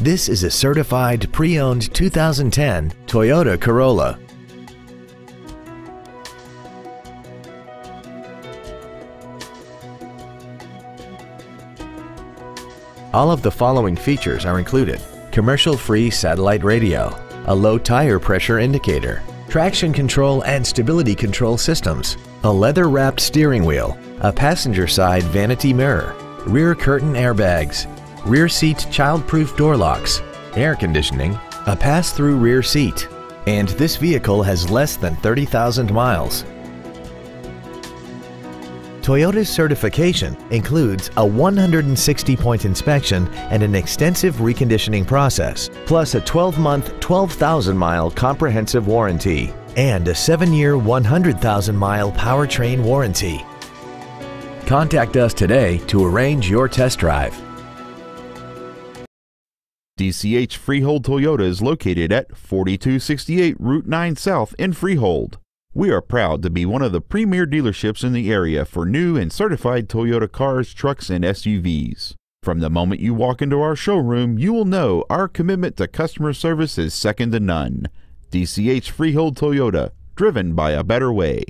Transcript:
This is a certified pre-owned 2010 Toyota Corolla. All of the following features are included. Commercial-free satellite radio, a low tire pressure indicator, traction control and stability control systems, a leather-wrapped steering wheel, a passenger side vanity mirror, rear curtain airbags, rear seat child-proof door locks, air conditioning, a pass-through rear seat, and this vehicle has less than 30,000 miles. Toyota's certification includes a 160-point inspection and an extensive reconditioning process, plus a 12-month, 12,000-mile comprehensive warranty and a 7-year, 100,000-mile powertrain warranty. Contact us today to arrange your test drive. DCH Freehold Toyota is located at 4268 Route 9 South in Freehold. We are proud to be one of the premier dealerships in the area for new and certified Toyota cars, trucks, and SUVs. From the moment you walk into our showroom, you will know our commitment to customer service is second to none. DCH Freehold Toyota, driven by a better way.